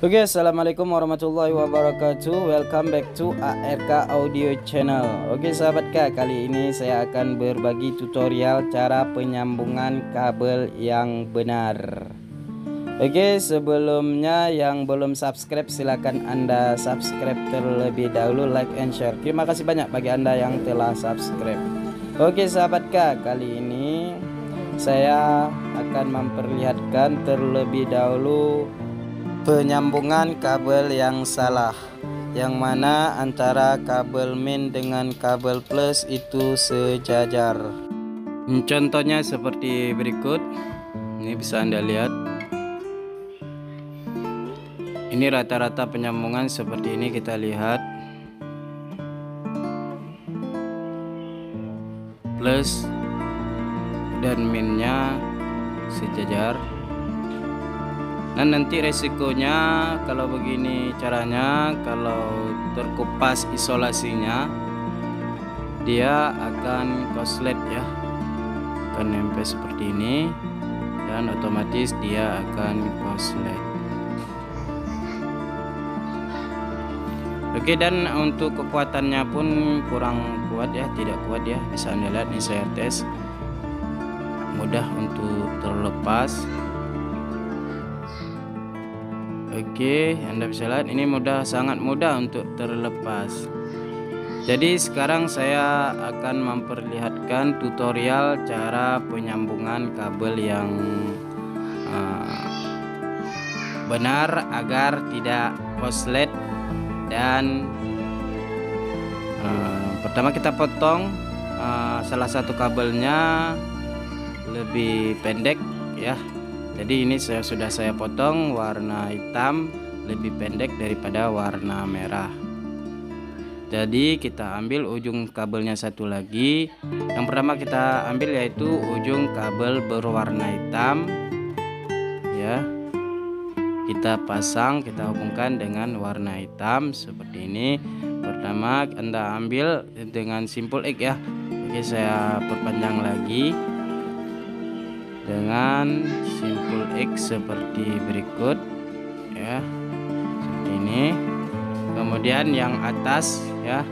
Oke okay, assalamualaikum warahmatullahi wabarakatuh. Welcome back to ARK Audio Channel. Oke okay, sahabat K kali ini saya akan berbagi tutorial cara penyambungan kabel yang benar. Oke okay, sebelumnya yang belum subscribe silahkan anda subscribe terlebih dahulu like and share. Terima kasih banyak bagi anda yang telah subscribe. Oke sahabat K kali ini saya akan memperlihatkan terlebih dahulu penyambungan kabel yang salah yang mana antara kabel min dengan kabel plus itu sejajar. Contohnya seperti berikut. Ini bisa anda lihat. Ini rata-rata penyambungan seperti ini kita lihat. Plus dan minnya sejajar dan nanti resikonya kalau begini caranya kalau terkupas isolasinya dia akan koslet ya. Akan nempel seperti ini dan otomatis dia akan koslet Oke dan untuk kekuatannya pun kurang kuat ya tidak kuat ya. Bisa anda lihat ini saya tes. Mudah untuk terlepas Oke, Anda bisa lihat ini mudah sangat mudah untuk terlepas. Jadi sekarang saya akan memperlihatkan tutorial cara penyambungan kabel yang uh, benar agar tidak koslet dan uh, pertama kita potong uh, salah satu kabelnya lebih pendek ya jadi ini saya sudah saya potong warna hitam lebih pendek daripada warna merah. Jadi kita ambil ujung kabelnya satu lagi. Yang pertama kita ambil yaitu ujung kabel berwarna hitam. Ya. Kita pasang kita hubungkan dengan warna hitam seperti ini. Pertama anda ambil dengan simpul X ya. Oke saya perpanjang lagi dengan simpul X seperti berikut ya. Seperti ini. Kemudian yang atas ya.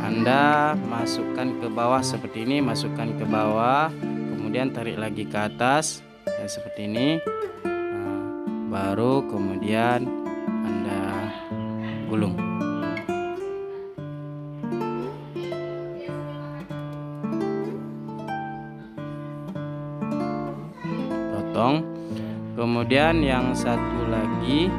Anda masukkan ke bawah seperti ini masukkan ke bawah. Kemudian tarik lagi ke atas ya seperti ini. Nah, baru kemudian Anda gulung potong kemudian yang satu lagi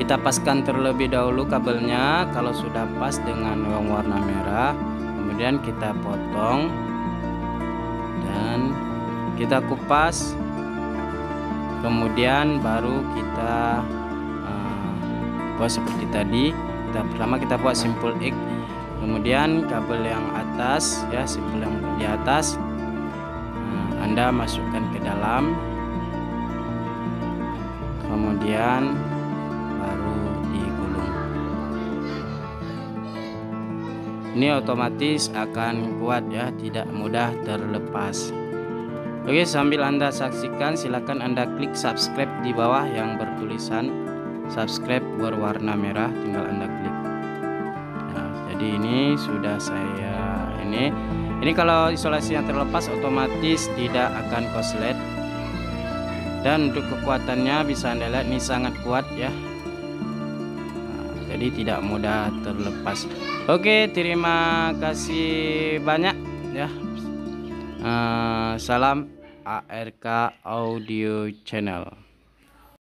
kita paskan terlebih dahulu kabelnya. Kalau sudah pas dengan yang warna merah kemudian kita potong. Dan kita kupas. Kemudian baru kita uh, buat seperti tadi. Kita pertama kita buat simpul X. Kemudian kabel yang atas ya simpul yang di atas anda masukkan ke dalam. Kemudian baru digulung. Ini otomatis akan kuat ya tidak mudah terlepas. Oke sambil anda saksikan silahkan anda klik subscribe di bawah yang bertulisan subscribe berwarna merah tinggal anda klik. Nah, jadi ini sudah saya ini ini kalau isolasi yang terlepas otomatis tidak akan koslet dan untuk kekuatannya bisa anda lihat ini sangat kuat ya. Nah, jadi tidak mudah terlepas. Oke terima kasih banyak ya. Uh, salam ARK Audio Channel